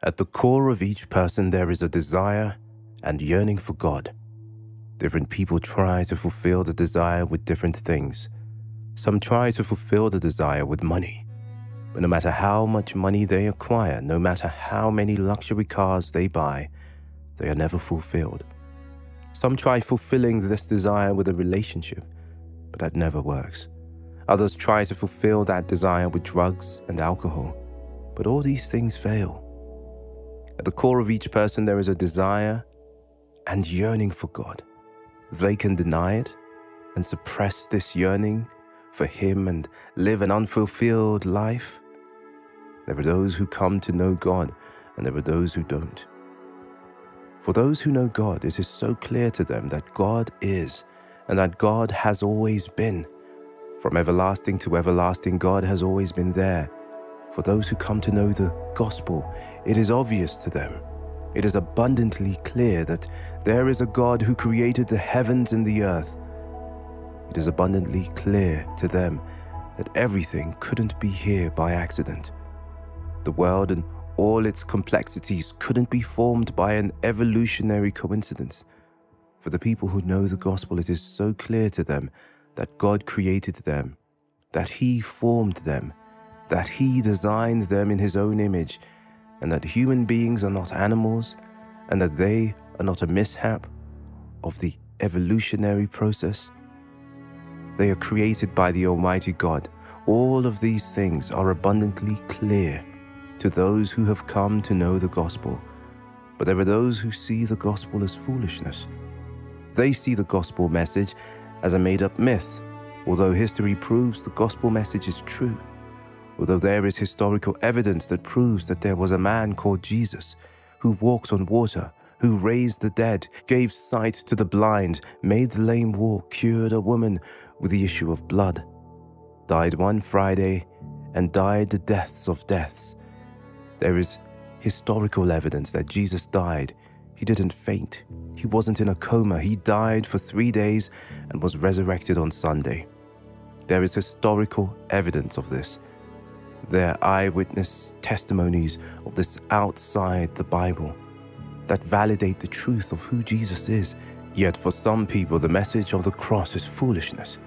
At the core of each person, there is a desire and yearning for God. Different people try to fulfill the desire with different things. Some try to fulfill the desire with money. But no matter how much money they acquire, no matter how many luxury cars they buy, they are never fulfilled. Some try fulfilling this desire with a relationship, but that never works. Others try to fulfill that desire with drugs and alcohol, but all these things fail. At the core of each person, there is a desire and yearning for God. They can deny it and suppress this yearning for Him and live an unfulfilled life. There are those who come to know God, and there are those who don't. For those who know God, it is so clear to them that God is, and that God has always been. From everlasting to everlasting, God has always been there. For those who come to know the gospel, it is obvious to them. It is abundantly clear that there is a God who created the heavens and the earth. It is abundantly clear to them that everything couldn't be here by accident. The world and all its complexities couldn't be formed by an evolutionary coincidence. For the people who know the gospel, it is so clear to them that God created them, that He formed them, that He designed them in His own image, and that human beings are not animals, and that they are not a mishap of the evolutionary process. They are created by the Almighty God. All of these things are abundantly clear to those who have come to know the gospel. But there are those who see the gospel as foolishness. They see the gospel message as a made up myth, although history proves the gospel message is true. Although there is historical evidence that proves that there was a man called Jesus who walked on water, who raised the dead, gave sight to the blind, made the lame walk, cured a woman with the issue of blood, died one Friday, and died the deaths of deaths there is historical evidence that Jesus died. He didn't faint. He wasn't in a coma. He died for three days and was resurrected on Sunday. There is historical evidence of this. There are eyewitness testimonies of this outside the Bible that validate the truth of who Jesus is. Yet for some people, the message of the cross is foolishness,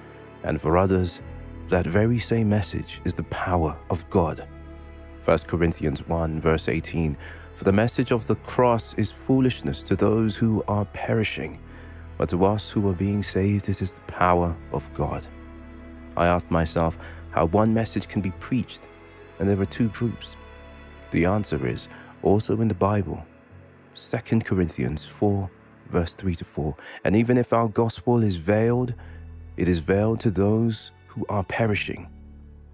and for others, that very same message is the power of God. 1 Corinthians 1, verse 18 For the message of the cross is foolishness to those who are perishing, but to us who are being saved, it is the power of God. I asked myself how one message can be preached, and there are two groups. The answer is also in the Bible 2 Corinthians 4, verse 3 to 4. And even if our gospel is veiled, it is veiled to those who are perishing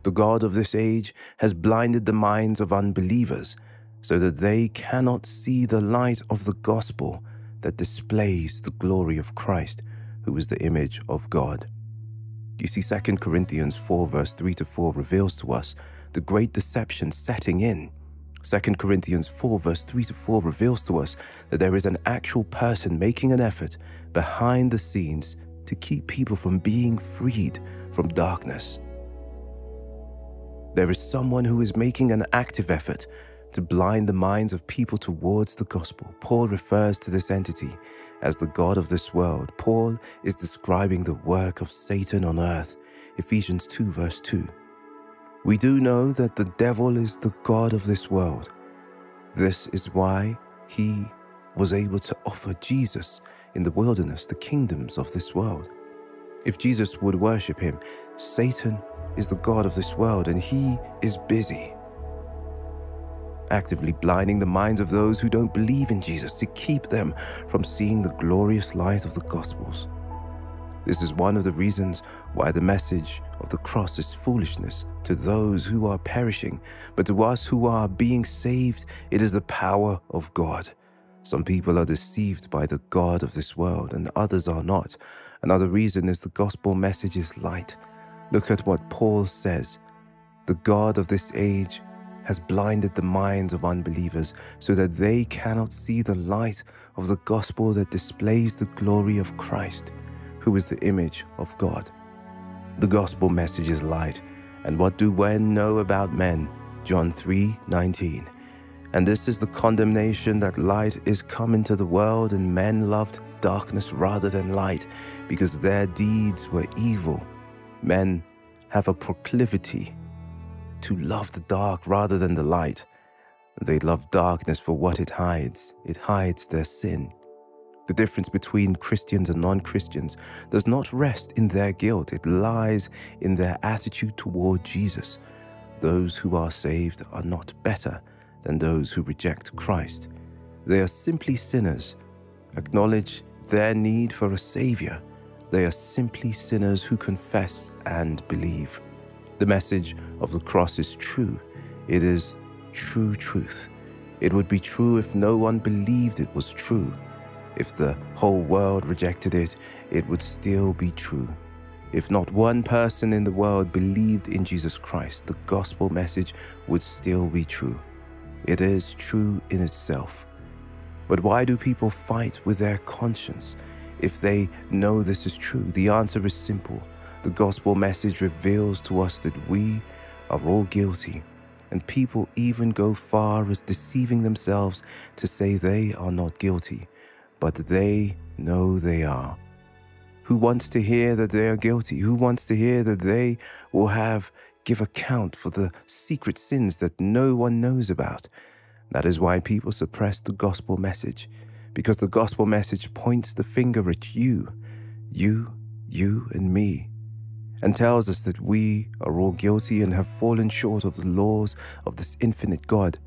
the God of this age has blinded the minds of unbelievers so that they cannot see the light of the gospel that displays the glory of Christ, who is the image of God. You see, 2 Corinthians 4, verse 3 to 4 reveals to us the great deception setting in. 2 Corinthians 4, verse 3 to 4 reveals to us that there is an actual person making an effort behind the scenes to keep people from being freed from darkness. There is someone who is making an active effort to blind the minds of people towards the gospel. Paul refers to this entity as the God of this world. Paul is describing the work of Satan on earth. Ephesians 2, verse 2. We do know that the devil is the God of this world. This is why he was able to offer Jesus in the wilderness the kingdoms of this world. If Jesus would worship him, Satan is the God of this world, and he is busy actively blinding the minds of those who don't believe in Jesus to keep them from seeing the glorious light of the Gospels. This is one of the reasons why the message of the cross is foolishness to those who are perishing, but to us who are being saved, it is the power of God. Some people are deceived by the God of this world, and others are not. Another reason is the gospel message is light Look at what Paul says. The God of this age has blinded the minds of unbelievers so that they cannot see the light of the gospel that displays the glory of Christ, who is the image of God. The gospel message is light, and what do men know about men? John 3 19. And this is the condemnation that light is come into the world, and men loved darkness rather than light, because their deeds were evil. Men have a proclivity to love the dark rather than the light. They love darkness for what it hides. It hides their sin. The difference between Christians and non Christians does not rest in their guilt, it lies in their attitude toward Jesus. Those who are saved are not better than those who reject Christ. They are simply sinners. Acknowledge their need for a Savior. They are simply sinners who confess and believe. The message of the cross is true. It is true truth. It would be true if no one believed it was true. If the whole world rejected it, it would still be true. If not one person in the world believed in Jesus Christ, the gospel message would still be true. It is true in itself. But why do people fight with their conscience if they know this is true? The answer is simple. The gospel message reveals to us that we are all guilty, and people even go far as deceiving themselves to say they are not guilty but they know they are. Who wants to hear that they are guilty? Who wants to hear that they will have give account for the secret sins that no one knows about? That is why people suppress the gospel message, because the gospel message points the finger at you, you, you, and me, and tells us that we are all guilty and have fallen short of the laws of this infinite God,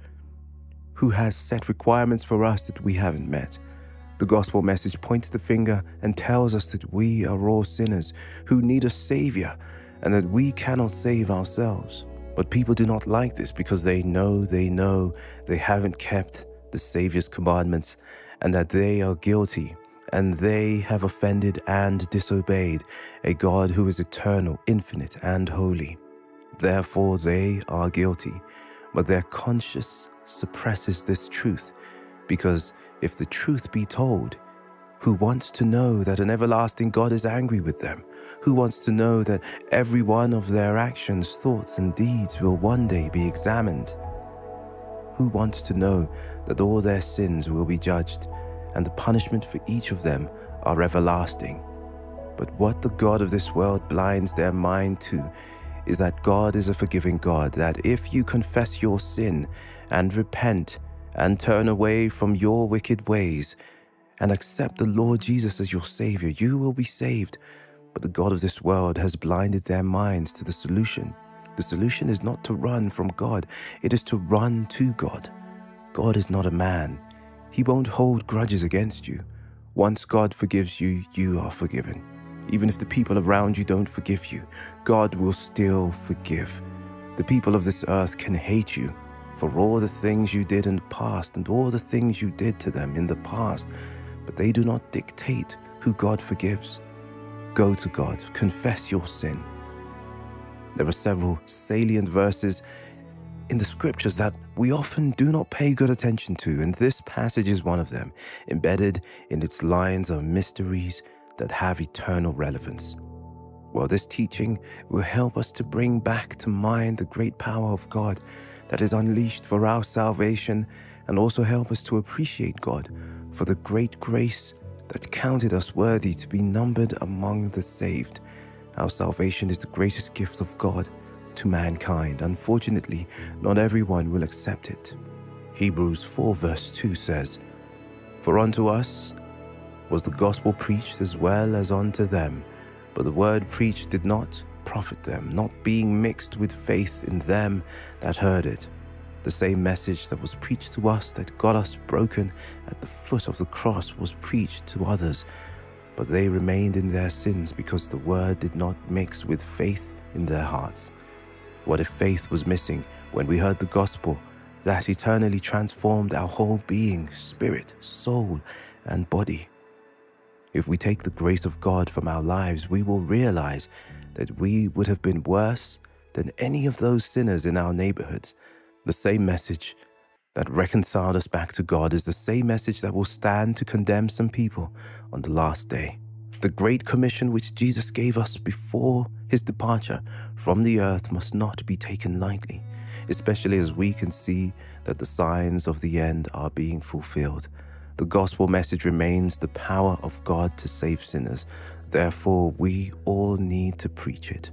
who has set requirements for us that we haven't met the gospel message points the finger and tells us that we are all sinners who need a savior and that we cannot save ourselves. But people do not like this because they know they know they haven't kept the Savior's commandments and that they are guilty and they have offended and disobeyed a God who is eternal, infinite, and holy. Therefore, they are guilty, but their conscience suppresses this truth because if the truth be told, who wants to know that an everlasting God is angry with them? Who wants to know that every one of their actions, thoughts, and deeds will one day be examined? Who wants to know that all their sins will be judged and the punishment for each of them are everlasting? But what the God of this world blinds their mind to is that God is a forgiving God, that if you confess your sin and repent, and turn away from your wicked ways and accept the Lord Jesus as your Savior, you will be saved. But the God of this world has blinded their minds to the solution. The solution is not to run from God, it is to run to God. God is not a man, He won't hold grudges against you. Once God forgives you, you are forgiven. Even if the people around you don't forgive you, God will still forgive. The people of this earth can hate you, for all the things you did in the past and all the things you did to them in the past, but they do not dictate who God forgives. Go to God, confess your sin. There are several salient verses in the scriptures that we often do not pay good attention to, and this passage is one of them. Embedded in its lines are mysteries that have eternal relevance. Well, this teaching will help us to bring back to mind the great power of God that is unleashed for our salvation and also help us to appreciate God for the great grace that counted us worthy to be numbered among the saved. Our salvation is the greatest gift of God to mankind. Unfortunately, not everyone will accept it. Hebrews 4, verse 2 says, For unto us was the gospel preached as well as unto them, but the word preached did not profit them, not being mixed with faith in them that heard it. The same message that was preached to us that got us broken at the foot of the cross was preached to others, but they remained in their sins because the word did not mix with faith in their hearts. What if faith was missing when we heard the gospel that eternally transformed our whole being, spirit, soul, and body? If we take the grace of God from our lives, we will realize that we would have been worse than any of those sinners in our neighborhoods. The same message that reconciled us back to God is the same message that will stand to condemn some people on the last day. The great commission which Jesus gave us before his departure from the earth must not be taken lightly. especially as we can see that the signs of the end are being fulfilled. The gospel message remains the power of God to save sinners. Therefore, we all need to preach it.